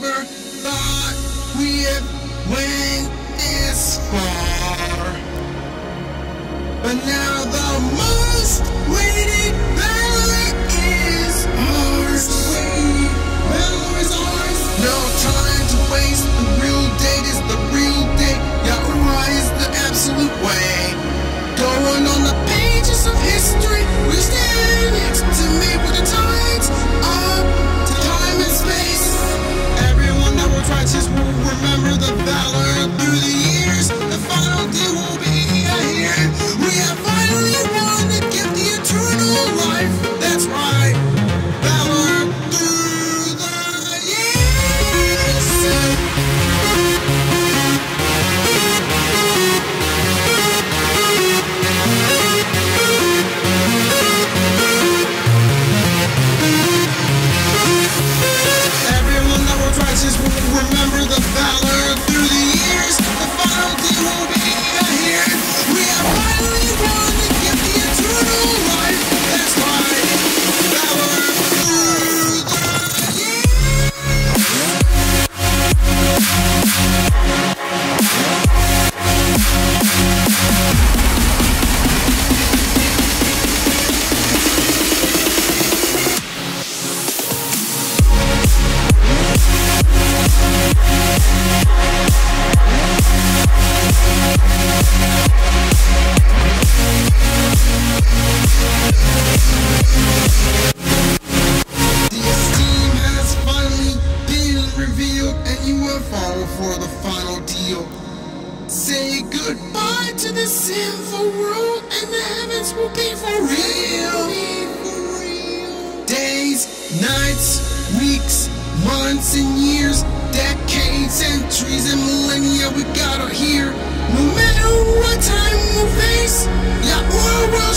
never thought we'd went this far. But now the most we Say goodbye to the sinful world, and the heavens will be for real. Days, nights, weeks, months, and years, decades, centuries, and millennia, we gotta hear. No matter what time we face, that world will